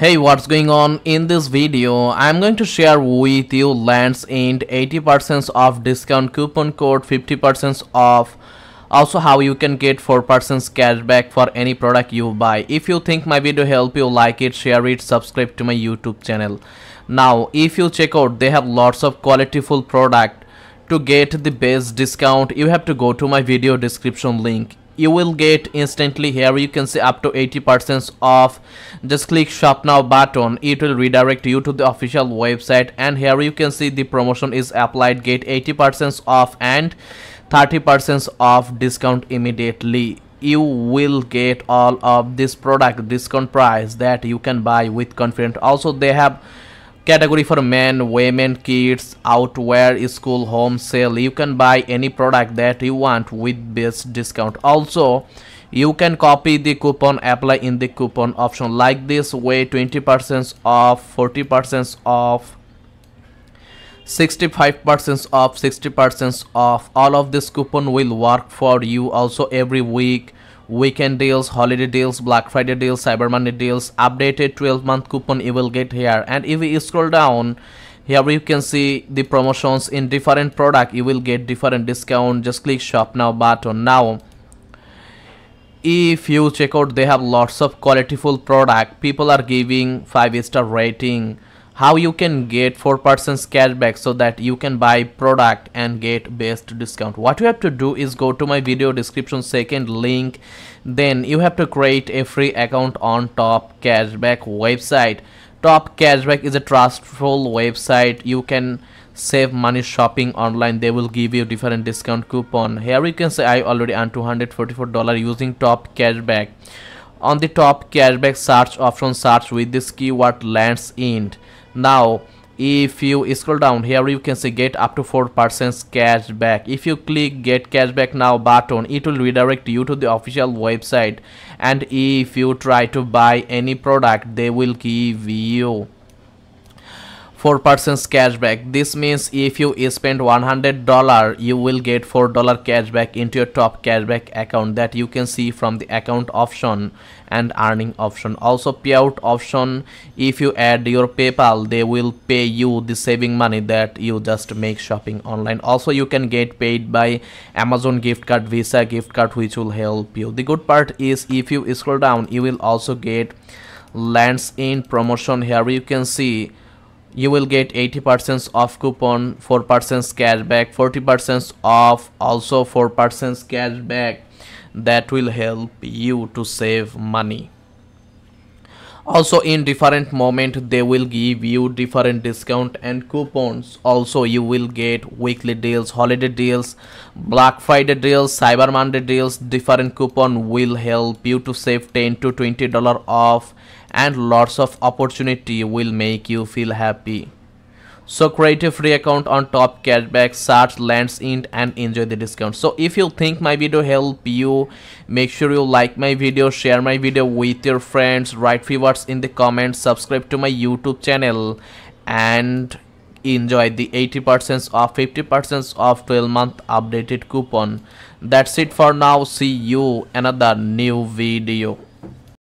Hey what's going on? In this video I'm going to share with you Lands End 80% off discount coupon code 50% off. Also how you can get 4% cashback for any product you buy. If you think my video help you like it share it subscribe to my youtube channel. Now if you check out they have lots of qualityful product. To get the best discount you have to go to my video description link you will get instantly. Here you can see up to 80% off. Just click shop now button. It will redirect you to the official website. And here you can see the promotion is applied. Get 80% off and 30% off discount immediately. You will get all of this product discount price that you can buy with confidence also they have category for men women kids outwear school home sale. You can buy any product that you want with best discount. Also you can copy the coupon apply in the coupon option. Like this way 20 percent off 40 percent off 65 percent off 60 percent off. All of this coupon will work for you also every week weekend deals holiday deals black friday deals cyber monday deals updated 12 month coupon you will get here. And if you scroll down here you can see the promotions in different product. You will get different discount. Just click shop now button. Now if you check out they have lots of qualityful product. People are giving five star rating how you can get 4% cashback so that you can buy product and get best discount. What you have to do is go to my video description second link. Then you have to create a free account on top cashback website. Top cashback is a trustful website. You can save money shopping online. They will give you different discount coupon. Here you can say i already earned 244 dollar using top cashback. On the top cashback search option search with this keyword Lands End now if you scroll down here you can see get up to 4% cashback. If you click get cashback now button it will redirect you to the official website. And if you try to buy any product they will give you 4% cashback. This means if you spend $100 you will get $4 cashback into your top cashback account that you can see from the account option and earning option. Also payout option if you add your paypal they will pay you the saving money that you just make shopping online. Also you can get paid by amazon gift card visa gift card which will help you. The good part is if you scroll down you will also get Lands End promotion. Here you can see you will get 80% off coupon 4% cashback 40% off also 4% cashback. That will help you to save money. Also in different moment they will give you different discount and coupons. Also you will get weekly deals holiday deals black friday deals cyber monday deals. Different coupon will help you to save 10 to 20 dollar off and lots of opportunity will make you feel happy. So create a free account on top cashback search Lands and enjoy the discount. So if you think my video help you make sure you like my video share my video with your friends write few words in the comments subscribe to my youtube channel and enjoy the 80% off 50% off 12 month updated coupon. That's it for now. See you another new video